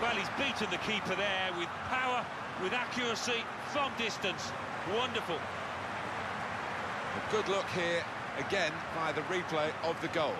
Well, he's beaten the keeper there with power, with accuracy, from distance. Wonderful. A good look here, again, by the replay of the goal.